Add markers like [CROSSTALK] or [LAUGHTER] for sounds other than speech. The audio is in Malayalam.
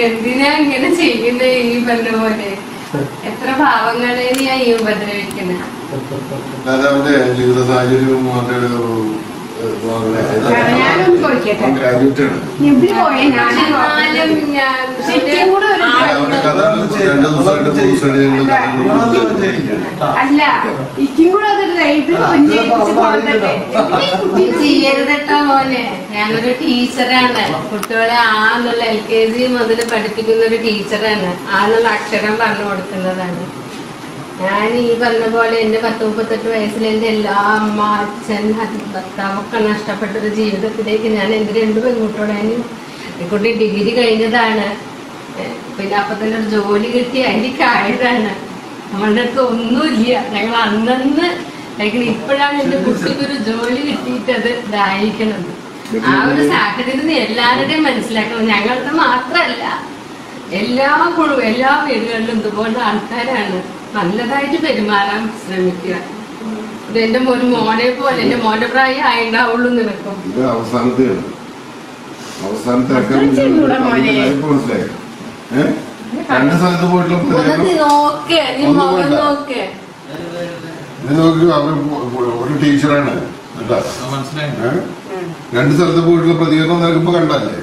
എന്തിനാ [LAUGHS] ഇങ്ങനെ ചെയ്യുന്നത് ഈ പറഞ്ഞ പോലെ. എത്ര പാവങ്ങളെ ഞാൻ ഈ ഉപദ്രവിക്കുന്നത്? ജീവിത സാഹചര്യവും അവരുടെ അല്ല ഇക്കും കൂടെ അത് ഡ്രൈവ് കുട്ടി ചെയ്യരുതട്ടോ മോനെ. ഞാനൊരു ടീച്ചറാണ്. കുട്ടികളെ ആ എന്നുള്ള എൽ കെ ജി മുതൽ പഠിപ്പിക്കുന്ന ഒരു ടീച്ചറാണ്. ആ എന്നുള്ള അക്ഷരം പറഞ്ഞു കൊടുക്കുന്നതാണ്. ഞാൻ ഈ പറഞ്ഞ പോലെ എന്റെ പത്ത് മുപ്പത്തെട്ട് വയസ്സിൽ എന്റെ എല്ലാ അമ്മ അച്ഛൻ ഭർത്താവൊക്കെ നഷ്ടപ്പെട്ടൊരു ജീവിതത്തിലേക്ക് ഞാൻ എന്റെ രണ്ട് പെൺകുട്ടികളെയും കുട്ടി ഡിഗ്രി കഴിഞ്ഞതാണ്. പിന്നെ അപ്പൊ തന്നെ ഒരു ജോലി കിട്ടി അതിലേക്കായതാണ് നമ്മളുടെ അടുത്ത് ഒന്നുമില്ല. ഞങ്ങൾ അന്നന്ന് ഇപ്പോഴാണ് എന്റെ കുട്ടിക്ക് ഒരു ജോലി കിട്ടിയിട്ടത് ഇതായിരിക്കണത് ആ ഒരു സാഹചര്യം എല്ലാവരുടെയും മനസ്സിലാക്കണം. ഞങ്ങളുടെ മാത്രമല്ല എല്ലാ എല്ലാ വീടുകളിലും ഇതുപോലെ ആൾക്കാരാണ്. നല്ലതായിട്ട് പെരുമാറാൻ ശ്രമിക്കുക. ഇത് എന്റെ ഒരു മോനെ പോലെ എന്റെ മോന്റെ പ്രായം ആയിണ്ടാവുള്ളൂ നിനക്കും. ഇത് അവസാനത്തെയാണ്. അവസാനത്തെ. മനസ്സിലായി. രണ്ട് സ്ഥലത്ത് പോയിട്ടുള്ള നോക്ക് അവർ ഒരു ടീച്ചറാണ്. കേട്ടാ രണ്ട് സ്ഥലത്ത് പോയിട്ടുള്ള പ്രതികരണം നിനക്കിപ്പോ കണ്ടല്ലേ